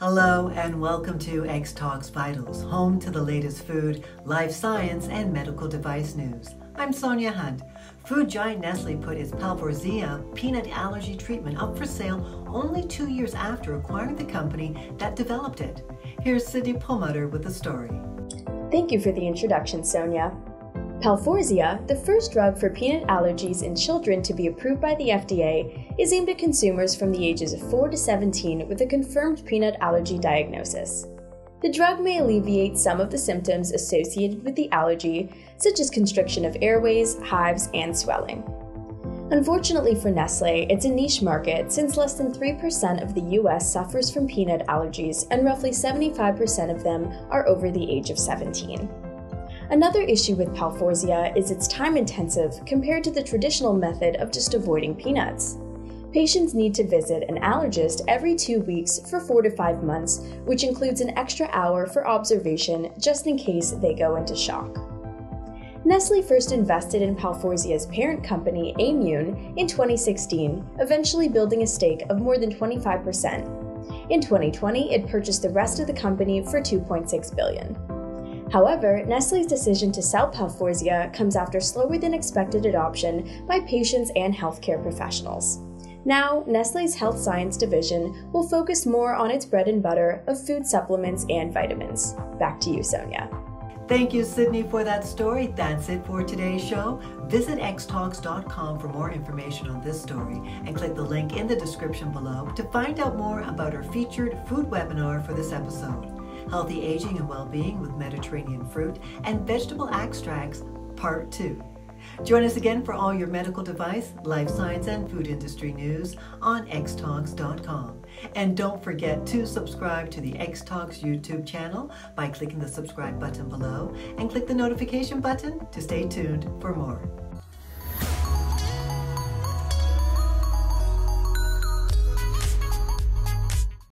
Hello and welcome to Xtalks Vitals, home to the latest food, life science, and medical device news. I'm Sonia Hunt. Food giant Nestle put its Palforzia peanut allergy treatment up for sale only two years after acquiring the company that developed it. Here's Sydney Perlmutter with the story. Thank you for the introduction, Sonia. Palforzia, the first drug for peanut allergies in children to be approved by the FDA, is aimed at consumers from the ages of 4 to 17 with a confirmed peanut allergy diagnosis. The drug may alleviate some of the symptoms associated with the allergy, such as constriction of airways, hives, and swelling. Unfortunately for Nestle, it's a niche market since less than 3% of the US suffers from peanut allergies and roughly 75% of them are over the age of 17. Another issue with Palforzia is it's time intensive compared to the traditional method of just avoiding peanuts. Patients need to visit an allergist every two weeks for four to five months, which includes an extra hour for observation just in case they go into shock. Nestle first invested in Palforzia's parent company, Aimmune, in 2016, eventually building a stake of more than 25%. In 2020, it purchased the rest of the company for 2.6 billion. However, Nestle's decision to sell Palforzia comes after slower than expected adoption by patients and healthcare professionals. Now, Nestle's Health Science division will focus more on its bread and butter of food supplements and vitamins. Back to you, Sonia. Thank you, Sydney, for that story. That's it for today's show. Visit xtalks.com for more information on this story and click the link in the description below to find out more about our featured food webinar for this episode Healthy Aging and Well-Being with Mediterranean Fruit and Vegetable Extracts, Part 2. Join us again for all your medical device, life science, and food industry news on xtalks.com. And don't forget to subscribe to the xtalks YouTube channel by clicking the subscribe button below and click the notification button to stay tuned for more.